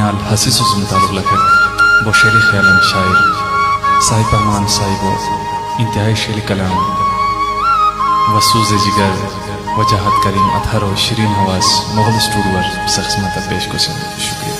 نیال حسیس و مطابق لکھک بو شیلی خیالم شاعر. صاحب امان صاحب و انتہائی شیلی کلام. وسوز جگر وجاہت کریم اطہر و شیرین حواس. مغل اسٹوڈیو سخصمت پیش کو شکریہ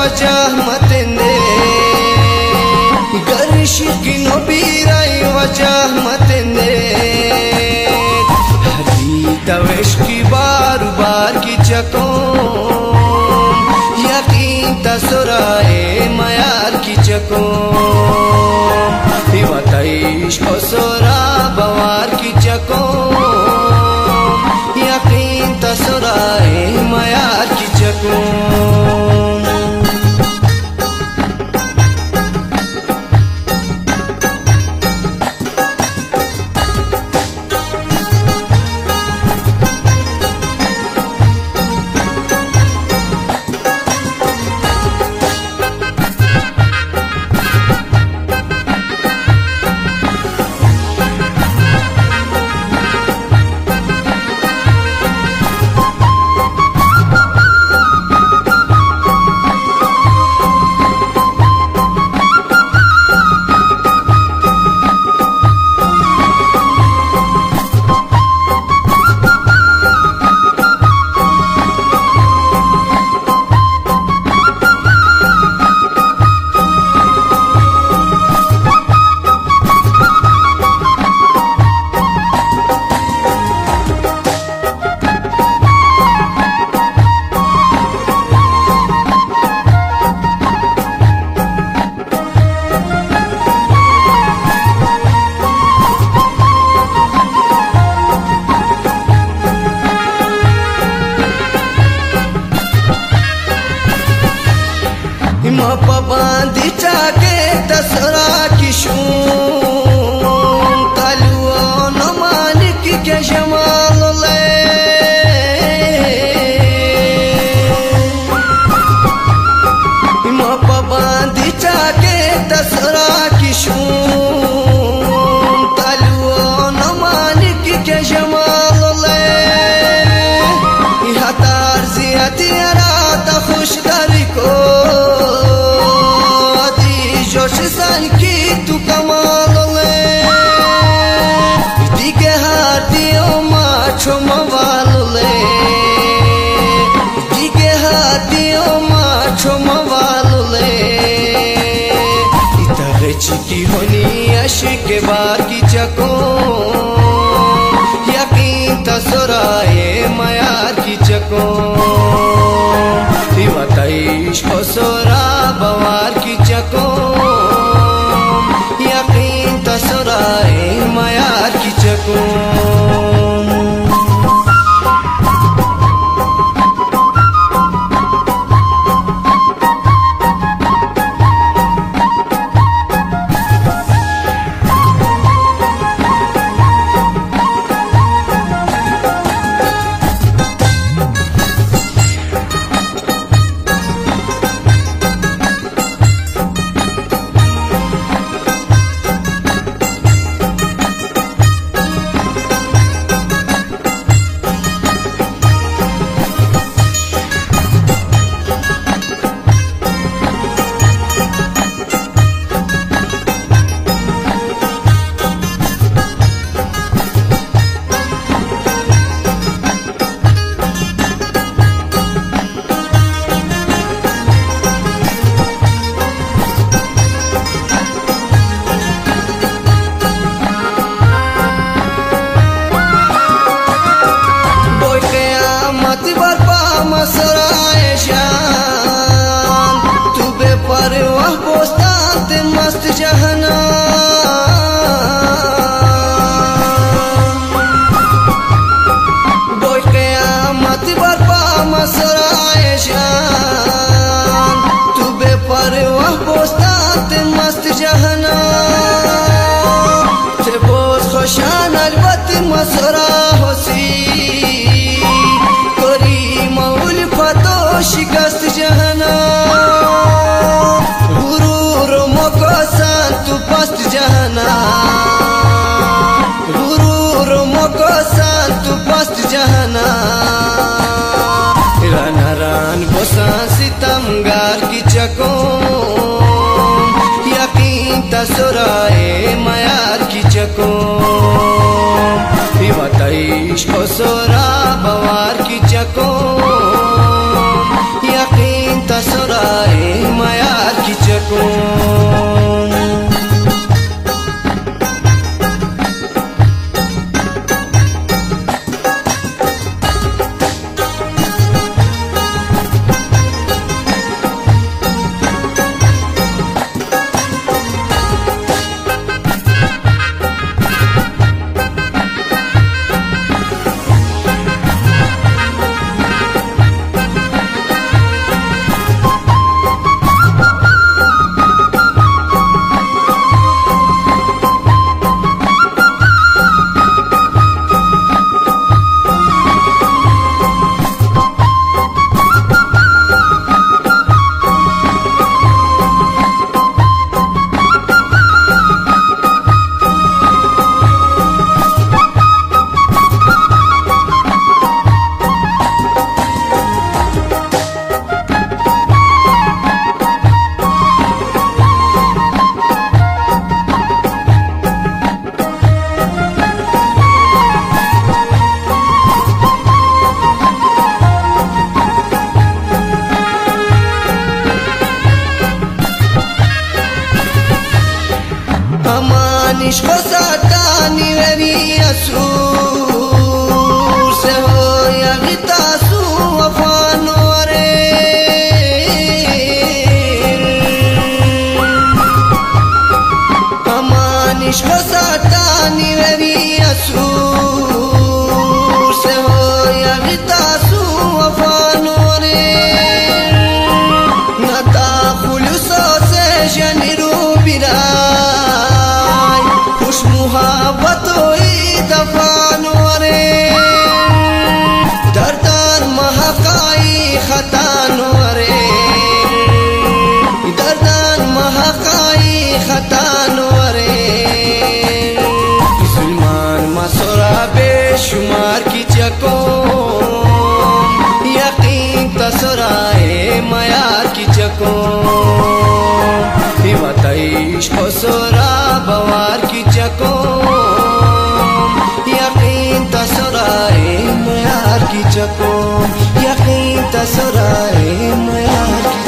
نبیرائی وجہ متندے گر شکی بیرائی وجہ متندے وش کی بار بار کی چکوں۔ یقین تسرائے میار کی چکوں۔ کی ہونی عشق باقی چکو۔ یقین تسرائے میار کی چکو۔ چکو دیوتایش tanggar kichakom yakin tasorae mayar kichakom iwataish osora bawar kichakom yakin tasorae mayar kichakom چکو یقین تسرائے میار کی چکو امانش کو ساتانی وری اسور سے ہو یا غتاسو وفانورے امانش کو ساتانی وری دردان محقائی خطان ورے دردان محقائی خطان ورے سلمان مسورا بے شمار کی چکو یقین تسرائے میار کی چکو دیوتایش کو سورا کی چکو یقین تسرائے میاں